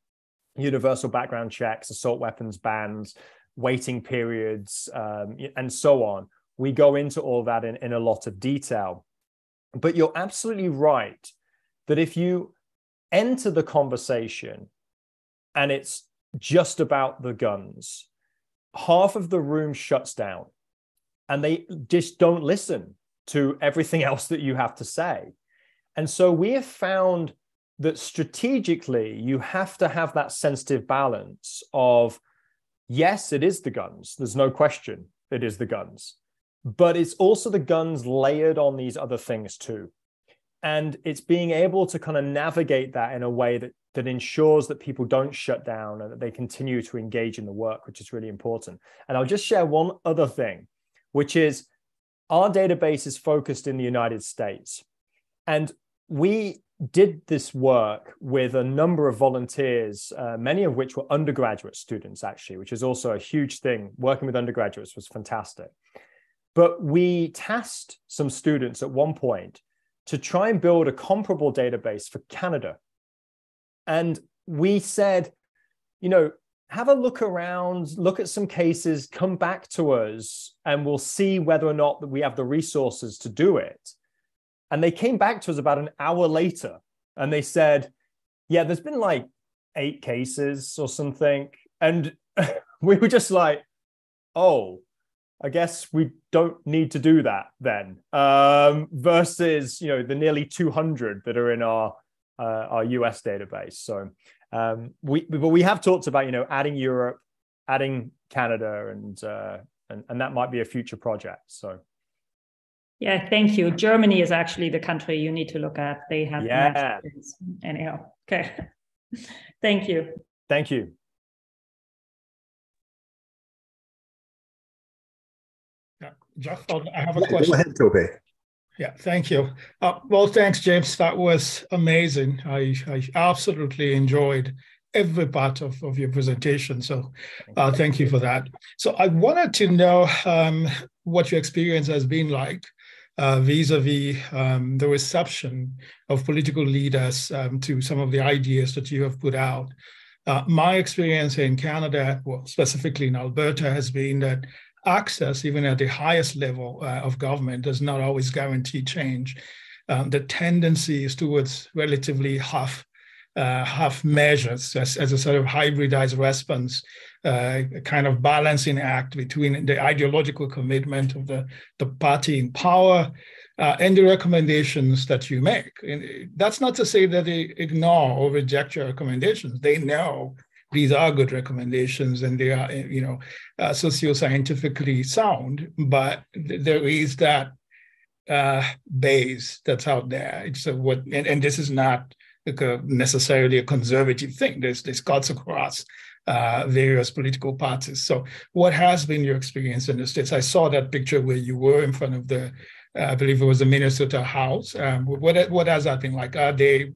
[SPEAKER 2] universal background checks, assault weapons bans, waiting periods, um, and so on. We go into all that in, in a lot of detail. But you're absolutely right that if you enter the conversation and it's just about the guns, half of the room shuts down and they just don't listen to everything else that you have to say. And so we have found that strategically, you have to have that sensitive balance of yes, it is the guns. There's no question it is the guns, but it's also the guns layered on these other things too. And it's being able to kind of navigate that in a way that that ensures that people don't shut down and that they continue to engage in the work, which is really important. And I'll just share one other thing, which is our database is focused in the United States. And we did this work with a number of volunteers, uh, many of which were undergraduate students, actually, which is also a huge thing. Working with undergraduates was fantastic. But we tasked some students at one point to try and build a comparable database for Canada. And we said, you know, have a look around, look at some cases, come back to us, and we'll see whether or not that we have the resources to do it. And they came back to us about an hour later and they said, Yeah, there's been like eight cases or something. And we were just like, Oh, I guess we don't need to do that then. Um, versus, you know, the nearly 200 that are in our uh, our US database. So um, we but we have talked about you know adding Europe, adding Canada, and uh, and and that might be a future project. So.
[SPEAKER 3] Yeah, thank you. Germany is actually the country you need to look at. They have
[SPEAKER 2] yeah.
[SPEAKER 3] Anyhow, okay. thank you.
[SPEAKER 2] Thank you.
[SPEAKER 4] Yeah, Jeff, I have a question.
[SPEAKER 1] Go ahead, Tope.
[SPEAKER 4] Yeah, thank you. Uh, well, thanks, James. That was amazing. I, I absolutely enjoyed every part of, of your presentation. So uh, thank you for that. So I wanted to know um, what your experience has been like vis-a-vis um, the reception of political leaders um, to some of the ideas that you have put out. Uh, my experience in Canada, well, specifically in Alberta, has been that access, even at the highest level uh, of government, does not always guarantee change. Um, the tendency is towards relatively half uh, half measures as, as, a sort of hybridized response, uh, a kind of balancing act between the ideological commitment of the, the party in power uh, and the recommendations that you make. And that's not to say that they ignore or reject your recommendations. They know these are good recommendations and they are, you know, uh, socio-scientifically sound, but th- there is that uh, base that's out there. It's a, what, and, and this is not like a, necessarily a conservative thing. There's there's cuts across uh, various political parties. So, what has been your experience in the states? I saw that picture where you were in front of the, uh, I believe it was the Minnesota House. Um, what what has that been like? Are they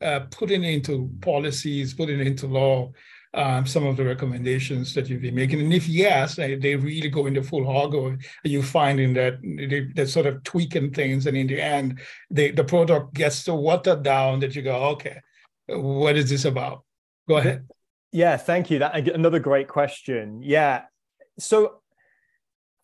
[SPEAKER 4] uh, putting into policies, putting into law um, some of the recommendations that you've been making? And if yes, they, they really go into full hog, or are you finding that they, they're sort of tweaking things, and in the end, they, the product gets so watered down that you go, okay, what is this about? Go ahead.
[SPEAKER 2] Yeah, thank you. That another great question. Yeah, so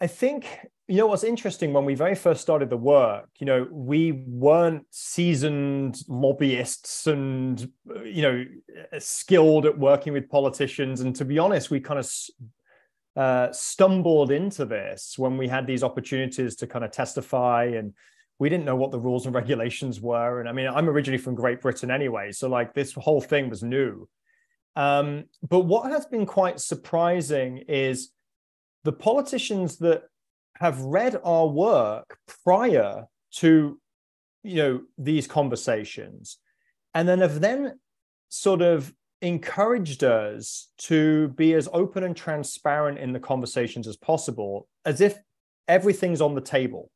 [SPEAKER 2] I think you know what's interesting when we very first started the work you know we weren't seasoned lobbyists and you know skilled at working with politicians and to be honest we kind of uh, stumbled into this when we had these opportunities to kind of testify and we didn't know what the rules and regulations were and i mean i'm originally from great britain anyway so like this whole thing was new um, but what has been quite surprising is the politicians that have read our work prior to you know these conversations and then have then sort of encouraged us to be as open and transparent in the conversations as possible as if everything's on the table.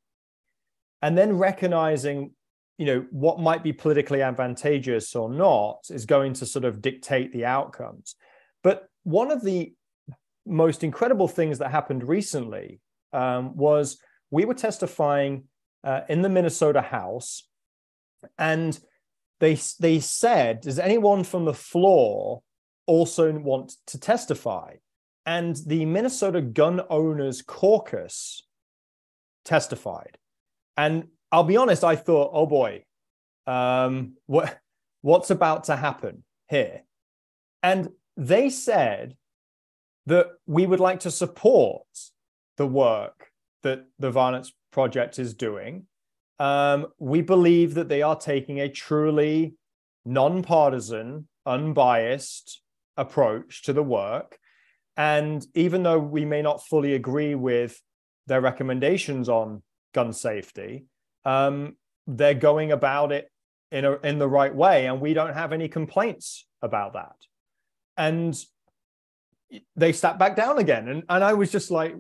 [SPEAKER 2] And then recognizing you know what might be politically advantageous or not is going to sort of dictate the outcomes but one of the most incredible things that happened recently um, was we were testifying uh, in the Minnesota House, and they they said, "Does anyone from the floor also want to testify?" And the Minnesota Gun Owners Caucus testified, and I'll be honest, I thought, "Oh boy, um, what what's about to happen here?" And they said that we would like to support the work that the Violence Project is doing. Um, we believe that they are taking a truly nonpartisan, unbiased approach to the work. And even though we may not fully agree with their recommendations on gun safety, um, they're going about it in, a, in the right way. And we don't have any complaints about that. And they sat back down again. And, and I was just like,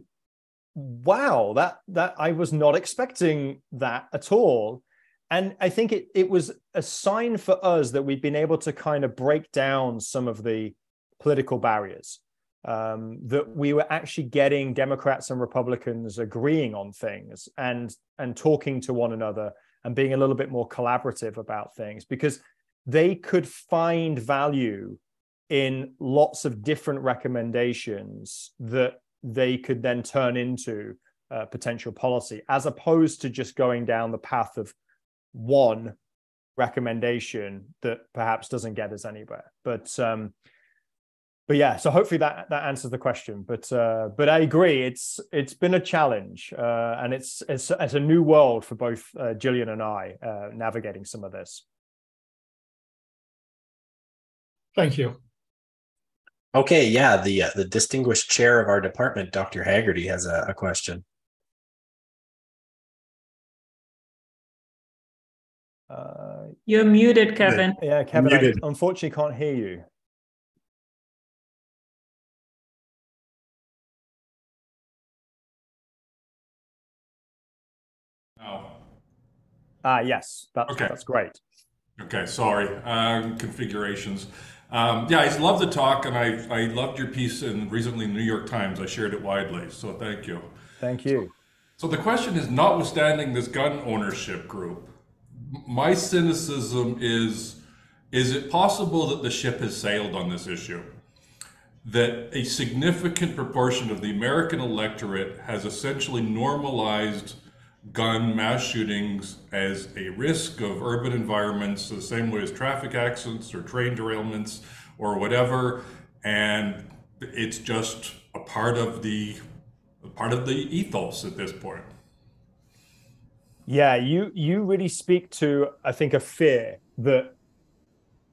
[SPEAKER 2] wow, that that I was not expecting that at all. And I think it it was a sign for us that we've been able to kind of break down some of the political barriers. Um, that we were actually getting Democrats and Republicans agreeing on things and and talking to one another and being a little bit more collaborative about things because they could find value in lots of different recommendations that they could then turn into uh, potential policy, as opposed to just going down the path of one recommendation that perhaps doesn't get us anywhere. But um, but yeah, so hopefully that that answers the question. But uh, but I agree, it's it's been a challenge, uh, and it's it's it's a new world for both uh, Jillian and I uh, navigating some of this.
[SPEAKER 4] Thank you.
[SPEAKER 1] Okay, yeah, the uh, the distinguished chair of our department, Dr. Haggerty, has a, a question.
[SPEAKER 3] Uh, You're muted, Kevin.
[SPEAKER 2] Yeah, Kevin, muted. I unfortunately can't hear you. Ah, yes, that's, okay. that's great.
[SPEAKER 5] Okay, sorry. Um, configurations. Um, yeah, I love the talk, and I, I loved your piece in recently in the New York Times. I shared it widely, so thank you.
[SPEAKER 2] Thank you.
[SPEAKER 5] So, so the question is, notwithstanding this gun ownership group, my cynicism is, is it possible that the ship has sailed on this issue? That a significant proportion of the American electorate has essentially normalized gun mass shootings as a risk of urban environments the same way as traffic accidents or train derailments or whatever. And it's just a part of the part of the ethos at this point.
[SPEAKER 2] Yeah you you really speak to i think a fear that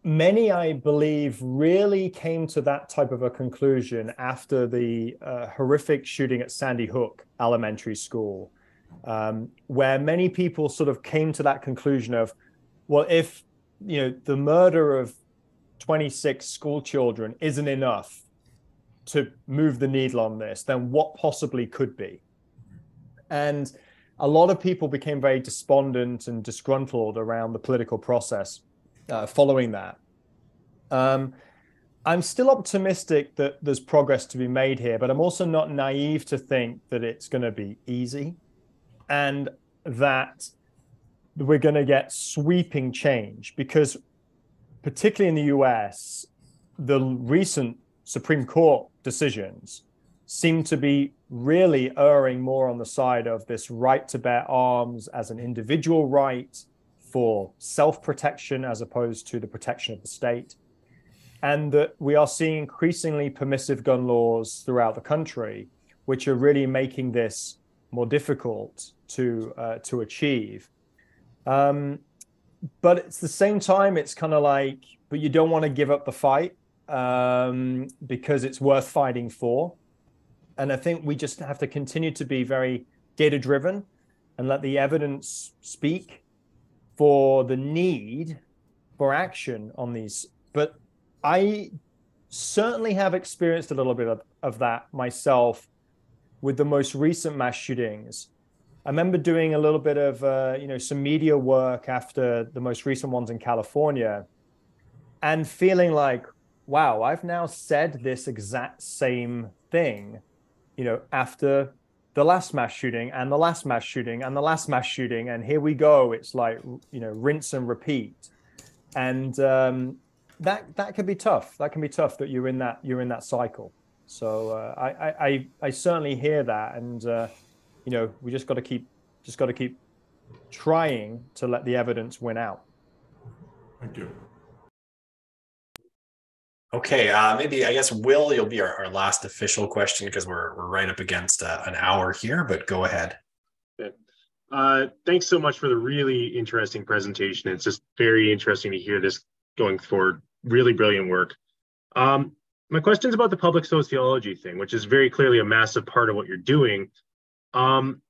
[SPEAKER 2] many i believe really came to that type of a conclusion after the uh, horrific shooting at sandy hook elementary school um, where many people sort of came to that conclusion of, well, if you know the murder of 26 school children isn't enough to move the needle on this, then what possibly could be? And a lot of people became very despondent and disgruntled around the political process uh, following that. Um, I'm still optimistic that there's progress to be made here, but I'm also not naive to think that it's going to be easy and that we're going to get sweeping change because, particularly in the US, the recent Supreme Court decisions seem to be really erring more on the side of this right to bear arms as an individual right for self protection as opposed to the protection of the state. And that we are seeing increasingly permissive gun laws throughout the country, which are really making this more difficult to uh, to achieve. Um, but at the same time, it's kind of like, but you don't want to give up the fight um, because it's worth fighting for. And I think we just have to continue to be very data driven and let the evidence speak for the need for action on these. But I certainly have experienced a little bit of, of that myself with the most recent mass shootings. I remember doing a little bit of uh, you know some media work after the most recent ones in California, and feeling like, wow, I've now said this exact same thing, you know, after the last mass shooting and the last mass shooting and the last mass shooting, and here we go. It's like you know, rinse and repeat, and um, that that can be tough. That can be tough that you're in that you're in that cycle. So uh, I, I, I certainly hear that, and uh, you know we just got to keep just got to keep trying to let the evidence win out.
[SPEAKER 5] Thank you.
[SPEAKER 1] Okay, uh, maybe I guess Will, you'll be our, our last official question because we're we're right up against uh, an hour here. But go ahead.
[SPEAKER 6] Uh, thanks so much for the really interesting presentation. It's just very interesting to hear this going forward. Really brilliant work. Um, my question is about the public sociology thing, which is very clearly a massive part of what you're doing. Um,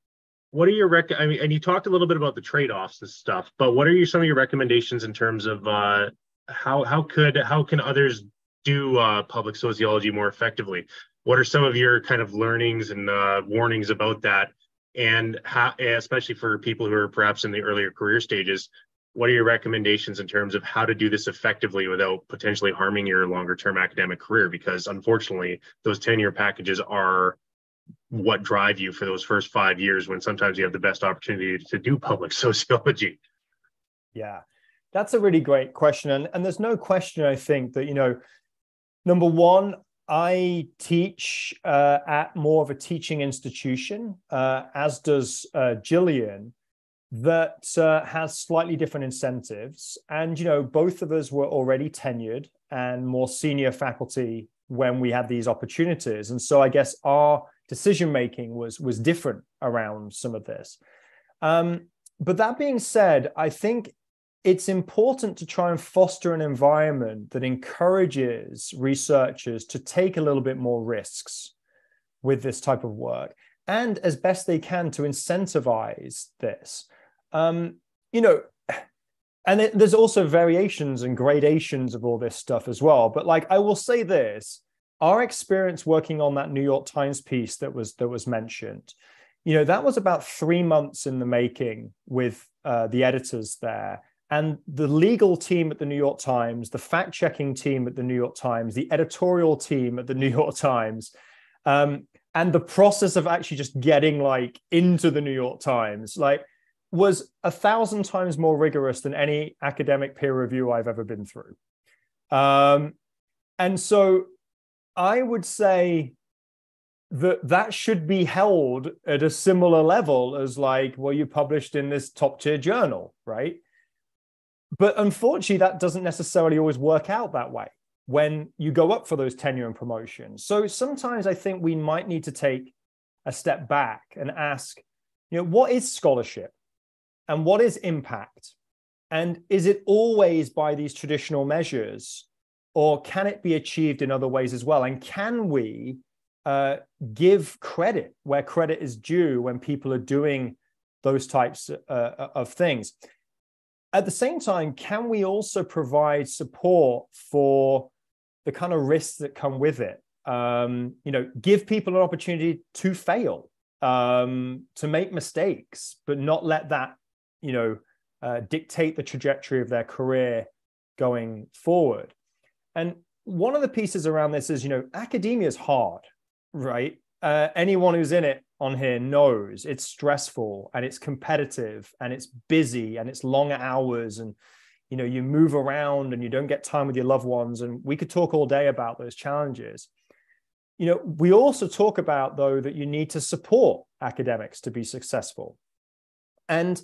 [SPEAKER 6] what are your rec? I mean, and you talked a little bit about the trade-offs and stuff, but what are your some of your recommendations in terms of uh, how how could how can others do uh, public sociology more effectively? What are some of your kind of learnings and uh, warnings about that? And how, especially for people who are perhaps in the earlier career stages, what are your recommendations in terms of how to do this effectively without potentially harming your longer term academic career? Because unfortunately, those tenure packages are what drive you for those first five years when sometimes you have the best opportunity to do public sociology.
[SPEAKER 2] Yeah, that's a really great question. And, and there's no question, I think, that, you know, Number one, I teach uh, at more of a teaching institution, uh, as does uh, Jillian, that uh, has slightly different incentives. And, you know, both of us were already tenured and more senior faculty when we had these opportunities. And so I guess our decision making was was different around some of this. Um, but that being said, I think it's important to try and foster an environment that encourages researchers to take a little bit more risks with this type of work and as best they can to incentivize this um, you know and it, there's also variations and gradations of all this stuff as well. But like i will say this our experience working on that new york times piece that was that was mentioned you know that was about three months in the making with uh, the editors there. And the legal team at the New York Times, the fact checking team at the New York Times, the editorial team at the New York Times, um, and the process of actually just getting like into the New York Times, like was a thousand times more rigorous than any academic peer review I've ever been through. Um, and so I would say that that should be held at a similar level as like, well, you published in this top tier journal, right? But unfortunately, that doesn't necessarily always work out that way when you go up for those tenure and promotions. So sometimes I think we might need to take a step back and ask, you know, what is scholarship and what is impact? And is it always by these traditional measures or can it be achieved in other ways as well? And can we uh, give credit where credit is due when people are doing those types uh, of things? At the same time, can we also provide support for the kind of risks that come with it? Um, you know, give people an opportunity to fail, um, to make mistakes, but not let that, you know, uh, dictate the trajectory of their career going forward. And one of the pieces around this is, you know, academia is hard, right? Uh, anyone who's in it on here knows it's stressful and it's competitive and it's busy and it's long hours and you know you move around and you don't get time with your loved ones and we could talk all day about those challenges you know we also talk about though that you need to support academics to be successful and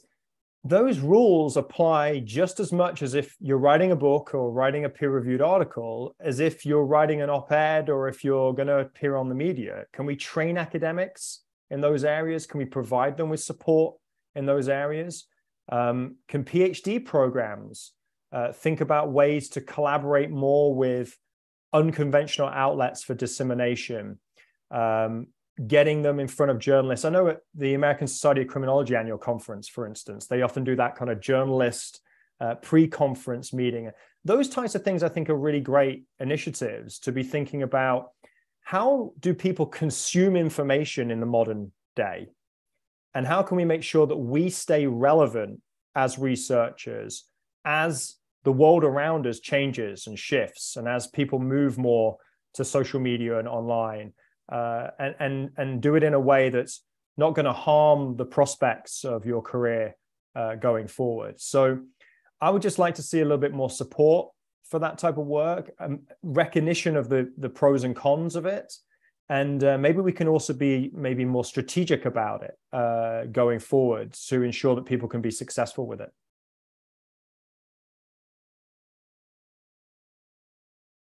[SPEAKER 2] those rules apply just as much as if you're writing a book or writing a peer reviewed article as if you're writing an op ed or if you're going to appear on the media. Can we train academics in those areas? Can we provide them with support in those areas? Um, can PhD programs uh, think about ways to collaborate more with unconventional outlets for dissemination? Um, getting them in front of journalists. I know at the American Society of Criminology annual conference, for instance, they often do that kind of journalist uh, pre-conference meeting. Those types of things I think are really great initiatives to be thinking about how do people consume information in the modern day? And how can we make sure that we stay relevant as researchers as the world around us changes and shifts and as people move more to social media and online uh, and, and, and do it in a way that's not going to harm the prospects of your career uh, going forward. So I would just like to see a little bit more support for that type of work, um, recognition of the, the pros and cons of it. And uh, maybe we can also be maybe more strategic about it uh, going forward to ensure that people can be successful with it.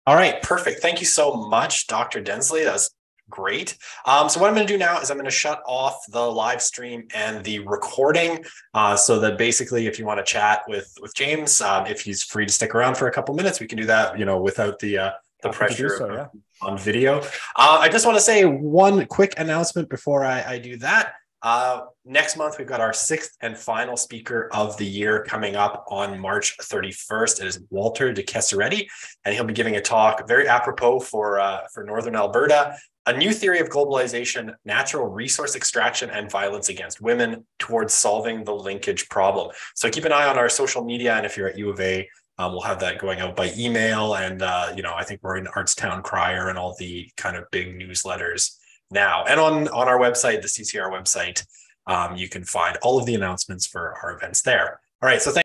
[SPEAKER 1] All right, perfect. Thank you so much, Dr. Densley. That was great. Um, so what I'm going to do now is I'm going to shut off the live stream and the recording, uh, so that basically, if you want to chat with with James, um, if he's free to stick around for a couple minutes, we can do that. You know, without the uh, the pressure so, yeah. on video. Uh, I just want to say one quick announcement before I, I do that. Uh, next month, we've got our sixth and final speaker of the year coming up on March 31st. It is Walter DeKeseredy, and he'll be giving a talk very apropos for, uh, for Northern Alberta a new theory of globalization, natural resource extraction, and violence against women towards solving the linkage problem. So keep an eye on our social media. And if you're at U of A, um, we'll have that going out by email. And, uh, you know, I think we're in Artstown Crier and all the kind of big newsletters now. And on, on our website, the CCR website, um, you can find all of the announcements for our events there. All right. So thank